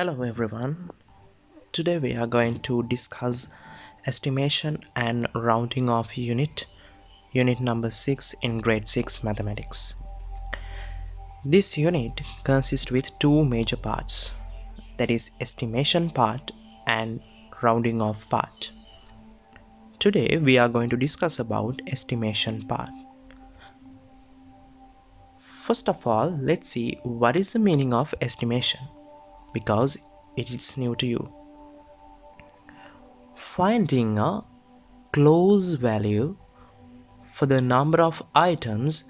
Hello everyone. Today we are going to discuss estimation and rounding of unit, unit number 6 in grade 6 mathematics. This unit consists with two major parts that is estimation part and rounding off part. Today we are going to discuss about estimation part. First of all, let's see what is the meaning of estimation because it is new to you. Finding a close value for the number of items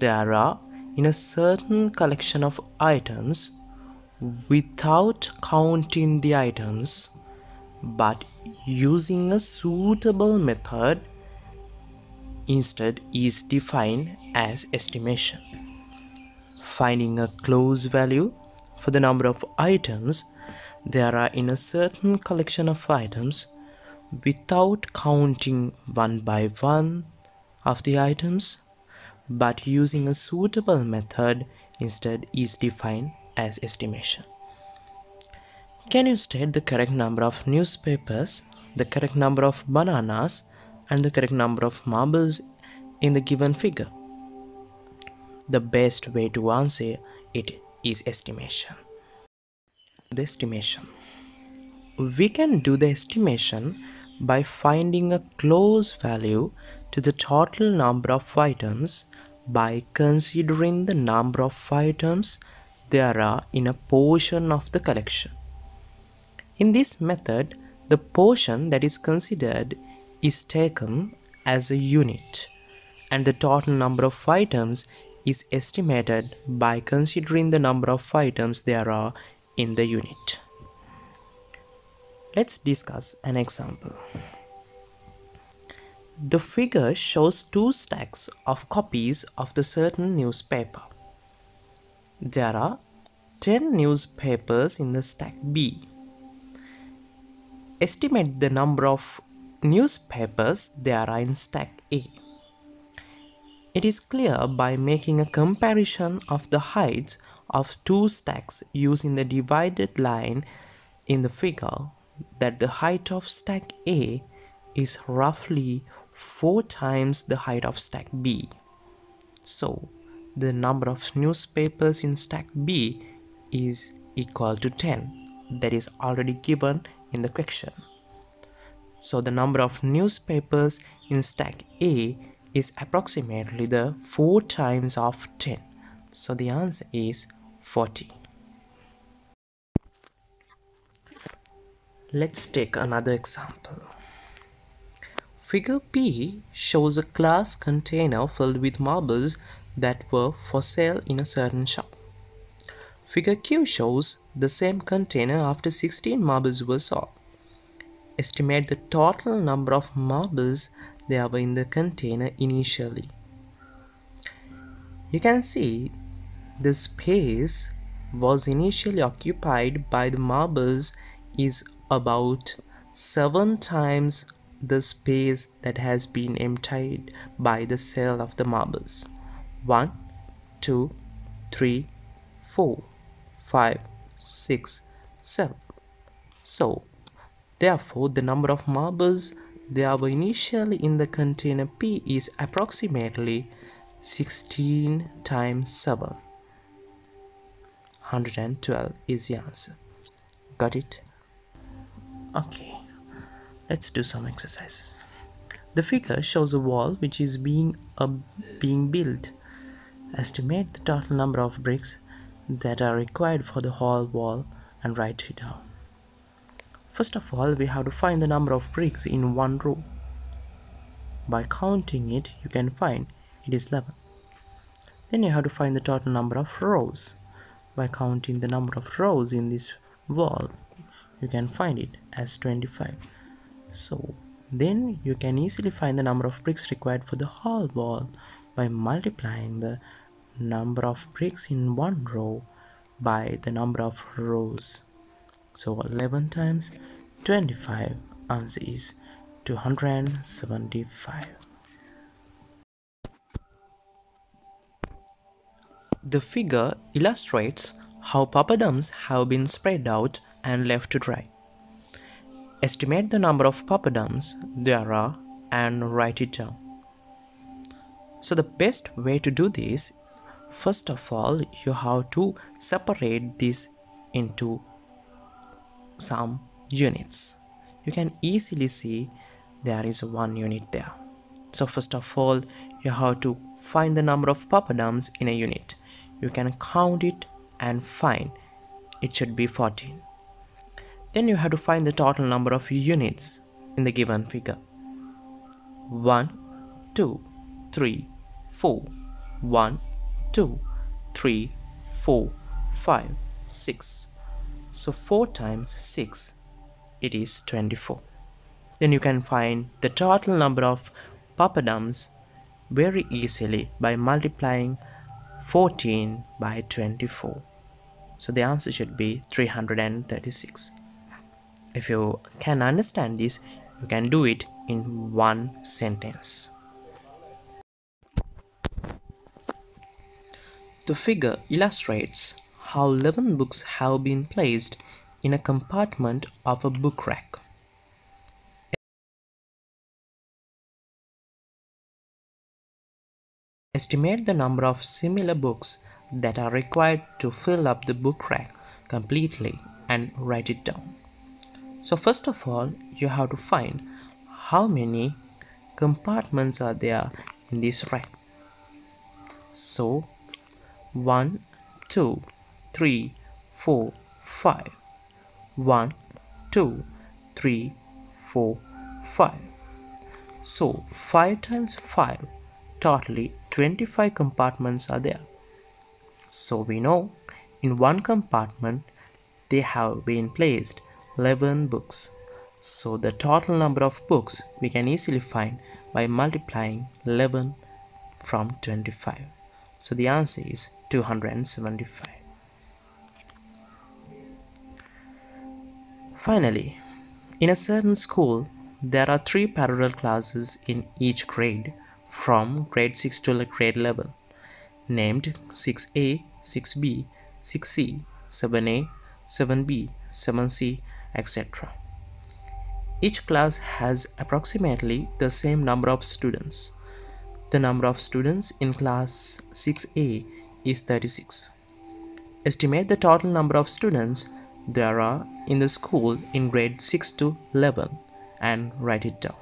there are in a certain collection of items without counting the items but using a suitable method instead is defined as estimation. Finding a close value for the number of items there are in a certain collection of items without counting one by one of the items but using a suitable method instead is defined as estimation. Can you state the correct number of newspapers, the correct number of bananas, and the correct number of marbles in the given figure? The best way to answer it is estimation. The estimation. We can do the estimation by finding a close value to the total number of items by considering the number of items there are in a portion of the collection. In this method, the portion that is considered is taken as a unit and the total number of items is estimated by considering the number of items there are in the unit. Let's discuss an example. The figure shows two stacks of copies of the certain newspaper. There are 10 newspapers in the stack B. Estimate the number of newspapers there are in stack A. It is clear by making a comparison of the heights of two stacks using the divided line in the figure that the height of stack A is roughly 4 times the height of stack B. So the number of newspapers in stack B is equal to 10 that is already given in the question. So the number of newspapers in stack A is approximately the 4 times of 10. So the answer is 40. Let's take another example. Figure P shows a glass container filled with marbles that were for sale in a certain shop. Figure Q shows the same container after 16 marbles were sold. Estimate the total number of marbles there were in the container initially. You can see the space was initially occupied by the marbles is about 7 times the space that has been emptied by the sale of the marbles. 1, 2, 3, 4, 5, 6, 7. So, therefore, the number of marbles there were initially in the container P is approximately 16 times 7. 112 is the answer. Got it? Okay, let's do some exercises. The figure shows a wall which is being uh, being built. Estimate the total number of bricks that are required for the whole wall and write it down. First of all, we have to find the number of bricks in one row. By counting it, you can find it is 11. Then you have to find the total number of rows. By counting the number of rows in this wall, you can find it as 25. So, then you can easily find the number of bricks required for the whole wall by multiplying the number of bricks in one row by the number of rows. So 11 times 25 answer is 275. The figure illustrates how papadums have been spread out and left to dry. Estimate the number of papadums there are and write it down. So the best way to do this, first of all, you have to separate this into some units. You can easily see there is one unit there. So first of all, you have to find the number of papadums in a unit. You can count it and find it should be 14. Then you have to find the total number of units in the given figure. 1, 2, 3, 4, 1, 2, 3, 4, 5, 6. So 4 times 6, it is 24. Then you can find the total number of papadums very easily by multiplying 14 by 24. So the answer should be 336. If you can understand this, you can do it in one sentence. The figure illustrates how 11 books have been placed in a compartment of a book rack. Estimate the number of similar books that are required to fill up the book rack completely and write it down. So first of all, you have to find how many compartments are there in this rack. So 1, 2, 3, 4, 5. 1, 2, 3, 4, 5. So 5 times 5, totally 25 compartments are there. So we know in one compartment they have been placed 11 books. So the total number of books we can easily find by multiplying 11 from 25. So the answer is 275. Finally, in a certain school, there are three parallel classes in each grade from grade 6 to grade 11 named 6A, 6B, 6C, 7A, 7B, 7C, etc. Each class has approximately the same number of students. The number of students in class 6A is 36. Estimate the total number of students there are in the school in grade 6 to 11 and write it down.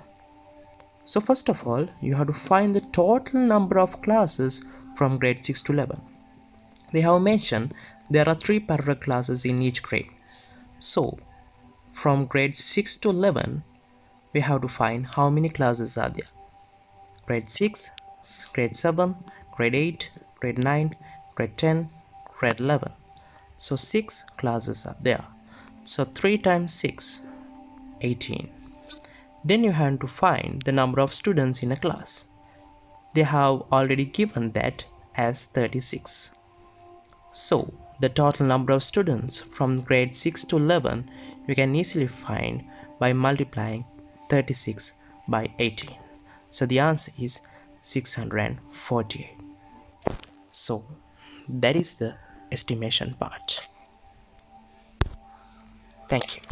So first of all, you have to find the total number of classes from grade 6 to 11. They have mentioned there are three parallel classes in each grade. So from grade 6 to 11, we have to find how many classes are there. Grade 6, grade 7, grade 8, grade 9, grade 10, grade 11. So 6 classes are there. So 3 times 6, 18. Then you have to find the number of students in a class. They have already given that as 36. So the total number of students from grade 6 to 11 you can easily find by multiplying 36 by 18. So the answer is 648. So that is the estimation part. Thank you.